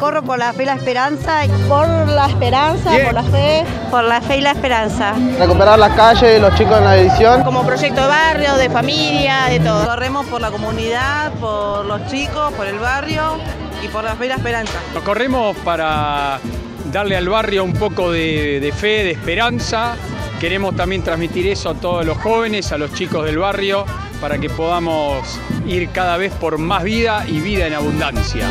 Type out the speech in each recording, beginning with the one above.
Corro por la fe y la esperanza. Por la esperanza, por la fe. Por la fe y la esperanza. Recuperar las calles y los chicos en la edición. Como proyecto de barrio, de familia, de todo. Corremos por la comunidad, por los chicos, por el barrio y por la fe y la esperanza. Nos corremos para darle al barrio un poco de, de fe, de esperanza. Queremos también transmitir eso a todos los jóvenes, a los chicos del barrio, para que podamos ir cada vez por más vida y vida en abundancia.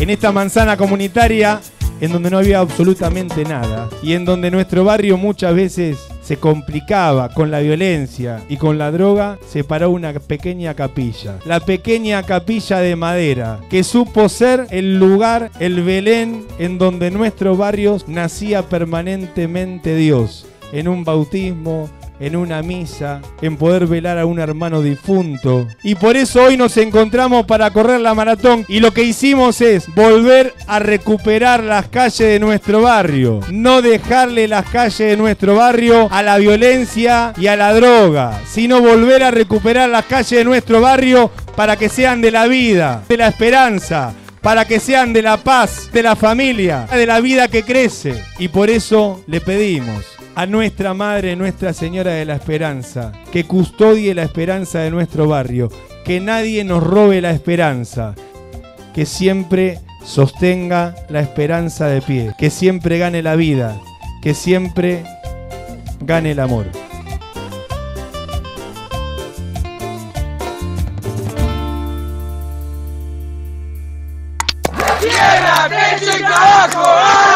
En esta manzana comunitaria en donde no había absolutamente nada y en donde nuestro barrio muchas veces se complicaba con la violencia y con la droga, se paró una pequeña capilla. La pequeña capilla de madera, que supo ser el lugar, el Belén, en donde nuestros barrios nacía permanentemente Dios. En un bautismo, en una misa, en poder velar a un hermano difunto. Y por eso hoy nos encontramos para correr la maratón y lo que hicimos es volver a recuperar las calles de nuestro barrio, no dejarle las calles de nuestro barrio a la violencia y a la droga, sino volver a recuperar las calles de nuestro barrio para que sean de la vida, de la esperanza, para que sean de la paz, de la familia, de la vida que crece. Y por eso le pedimos a nuestra Madre, Nuestra Señora de la Esperanza, que custodie la esperanza de nuestro barrio, que nadie nos robe la esperanza, que siempre sostenga la esperanza de pie, que siempre gane la vida, que siempre gane el amor. ¡Tierra, techo y!